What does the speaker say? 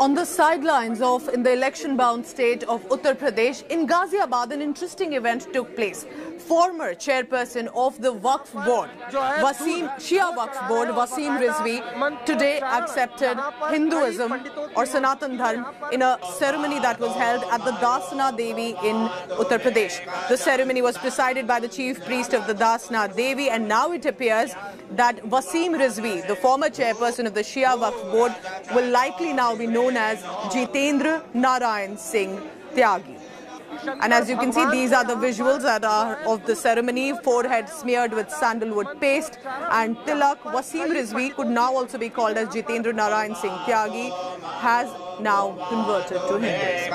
On the sidelines of in the election-bound state of Uttar Pradesh, in Ghaziabad, an interesting event took place. Former chairperson of the Waqf board, Wasim Shia Waqf board, Wasim Rizvi, today accepted Hinduism or Sanatan Dharm in a ceremony that was held at the Dasna Devi in Uttar Pradesh. The ceremony was presided by the chief priest of the Dasna Devi, and now it appears that Wasim Rizvi, the former chairperson of the Shia Waqf board, will likely now be known as Jitendra Narayan Singh Tyagi. And as you can see, these are the visuals that are of the ceremony. Forehead smeared with sandalwood paste and tilak. Wasim Rizvi could now also be called as Jitendra Narayan Singh Tyagi, has now converted to Hinduism.